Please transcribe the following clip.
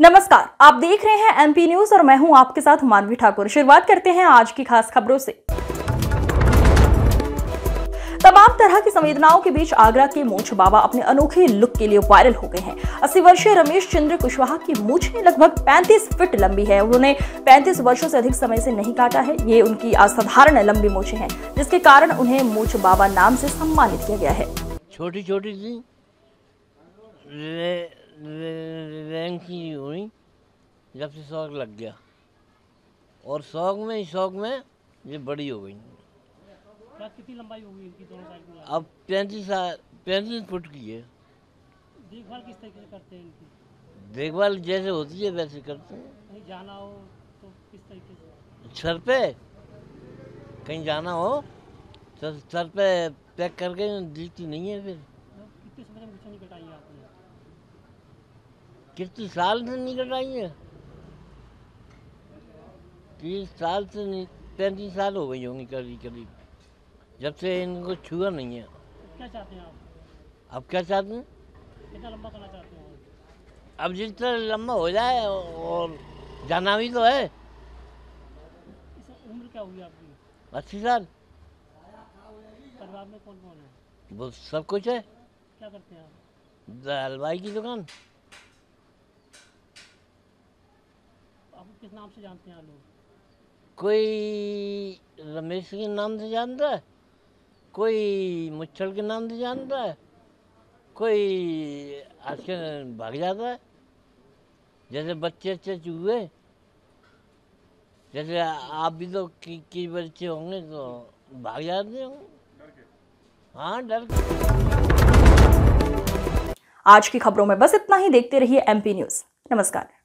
नमस्कार, आप देख रहे हैं एमपी न्यूज़ और मैं हूँ आपके साथ मानवी ठाकुर। शुरुआत करते हैं आज की खास खबरों से। तमाम तरह की संवेदनाओं के बीच आगरा के मूछ बाबा अपने अनोखे लुक के लिए वायरल हो गए हैं। अस्सी वर्षीय रमेश चंद्र कुशवाहा की मूछें लगभग 35 फीट लंबी है। उन्होंने 35 वर्षों से अधिक समय से नहीं काटा है। ये उनकी असाधारण लंबी मूछें हैं, जिसके कारण उन्हें मूछ बाबा नाम से सम्मानित किया गया है। छोटी छोटी रैंक की हुई जब से शौक लग गया। और शौक में ही शौक में ये बड़ी हो गई। कितनी लंबाई होगी इनकी दोनों साइड में अब पैंतीस पैंतीस फुट की है। देखभाल किस तरीके से करते हैं इनकी? देखभाल जैसे होती है वैसे करते हैं। कहीं जाना हो तो किस तरीके से? सर पे? कहीं जाना हो तो सर पे पैक करके दिखती नहीं है फिर। कितने समय में कटाई है आपने? कितने साल से निकल कटाई है? तीस साल से नहीं पैंतीस साल हो गई होंगी करीब करीब जब से इनको छुआ नहीं है। क्या चाहते हैं आप? अब क्या चाहते हैं? कितना लंबा करना चाहते हैं? अब जिस तरह लंबा हो जाए और जाना भी तो है। इस उम्र क्या हुई आपकी? अस्सी साल। परिवार में कौन कौन है? वो सब कुछ है। क्या करते हैं आप? हलवाई की दुकान। आपको किस नाम से जानते हैं आप लोग कोई रमेश के नाम से जानता है? कोई मुच्छल के नाम से जानता है? कोई आजकल भाग जाता है? जैसे बच्चे अच्छे चूहे जैसे आप भी तो की, की बच्चे होंगे तो भाग जाते होंगे। हाँ डर आज की खबरों में बस इतना ही। देखते रहिए एमपी न्यूज़ नमस्कार।